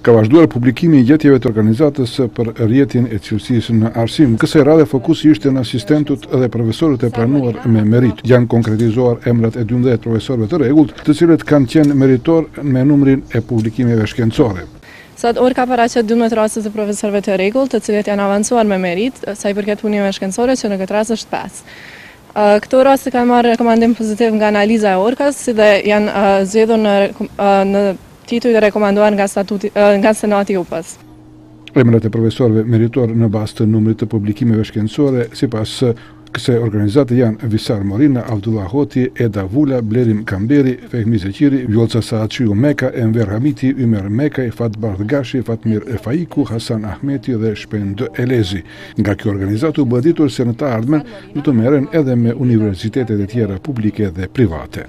Ka vazhduar publikimi i gjetjeve të organizatës për rritjen e cilësisë në arsim. Kësaj radhe fokusi ishte në asistentët dhe profesorët e pranuar me meritë. Janë konkretizuar emrat e 12 profesorëve të rregullt, të cilët kanë qenë meritorë me numrin e publikimeve shkencore. Sot ORCA paraqet 12 raste të profesorëve të rregullt, të cilët janë avancuar me meritë, sa i përket punimeve shkencore që në këtë rast është 5. Këto raste kanë marrë rekomandim pozitiv nga analiza e ORCA-s, si dhe janë zgjedhur në, në tituj të rekomanduar nga, statuti, nga Senati i UP-së. Emrat e profesorëve meritorë në bazë të numrit të publikimeve shkencore sipas kësaj organizate janë Visar Morina, Avdullah Hoti, Eda Vula, Blerim Kamberi, Fehmi Zeqiri, Vjollca Sahatçiu Meka, Enver Hamiti, Ymer Mekaj, Fatbardh Gashi, Fatmir Faiku, Hasan Ahmeti dhe Shpend Elezi. Nga kjo organizatë u bë e ditur se në të ardhmen do të merren edhe me universitetet e tjera publike dhe private.